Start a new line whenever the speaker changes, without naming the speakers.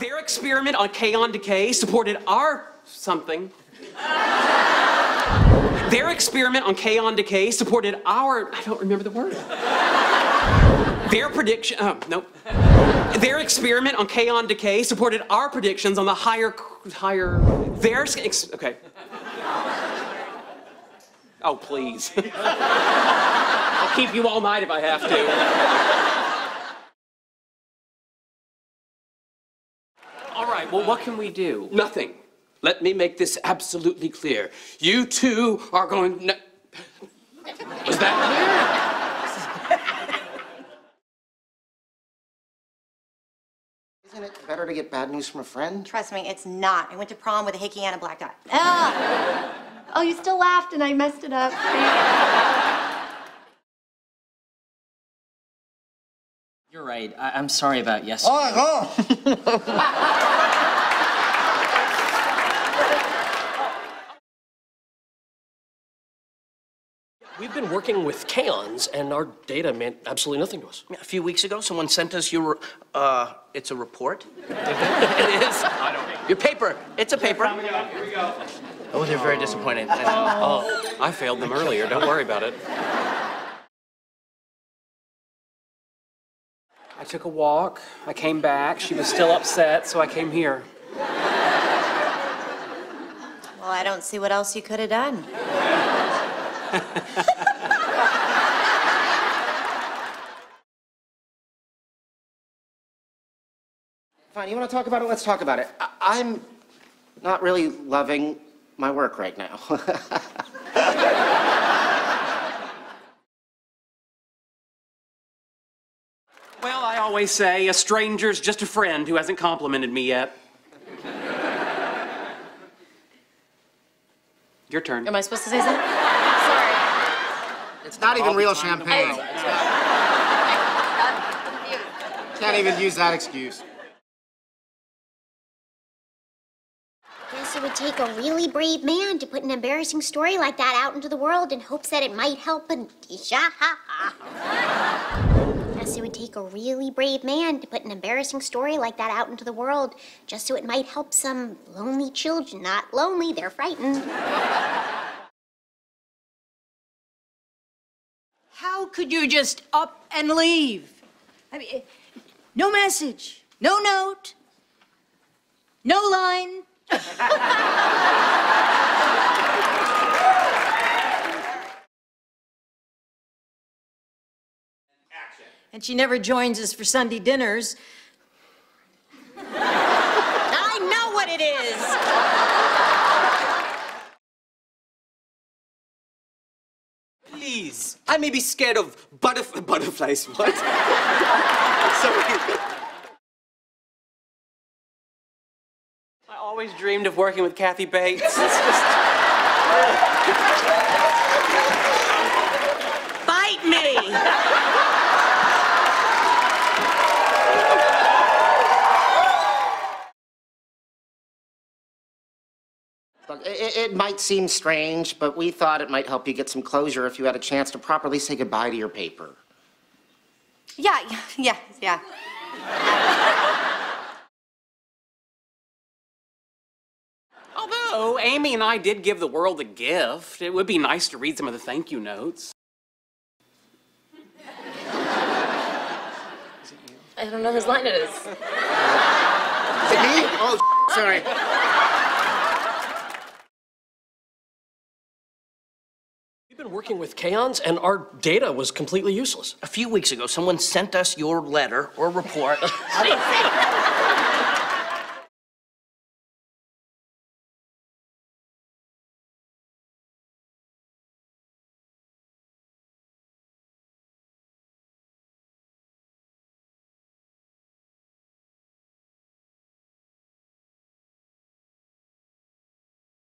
experiment on kaon decay supported our something. Their experiment on kaon decay supported our. I don't remember the word. Their prediction. Oh, nope. Their experiment on kaon decay supported our predictions on the higher, higher. Their. ex- Okay. Oh, please. I'll keep you all night if I have to. Right, well, what can we do?
Nothing. Let me make this absolutely clear. You two are going. No- Was
Isn't it better to get bad news from a friend?
Trust me, it's not. I went to prom with a hickey and a black dot. Ah. Oh, you still laughed and I messed it up.
You're right. I- I'm sorry about yesterday.
We've been working with Kaons, and our data meant absolutely nothing to us.
A few weeks ago, someone sent us your, uh, it's a report.
It is.
Your paper. It's a paper. Oh, they're very disappointed. I.
Oh, I failed them earlier. Don't worry about it. I took a walk. I came back. She was still upset, so I came here.
Well, I don't see what else you could have done.
want to talk about it? Let's talk about it. I- I'm not really loving my work right now.
Well, I always say a stranger's just a friend who hasn't complimented me yet. Your turn.
Am I supposed to say something? Sorry.
it's not even real champagne. Can't even use that excuse.
Would take a really brave man to put an embarrassing story like that out into the world in hopes that it might help Anisha. Yes, it would take a really brave man to put an embarrassing story like that out into the world just so it might help some lonely children. Not lonely, they're frightened.
How could you just up and leave? I mean, no message, no note, no line. And she never joins us for Sunday dinners. I know what it is.
Please. I may be scared of butterf- butterflies. What? Sorry.
I always dreamed of working with Kathy Bates. It's just.
Bite me.
Look, it, it- it might seem strange, but we thought it might help you get some closure if you had a chance to properly say goodbye to your paper.
Yeah, yeah, yeah.
Although Amy and I did give the world a gift, it would be nice to read some of the thank you notes.
I don't know whose line it is.
Is it me? Oh, sorry.
Been working with Kaons, and our data was completely useless.
A few weeks ago, someone sent us your letter or report.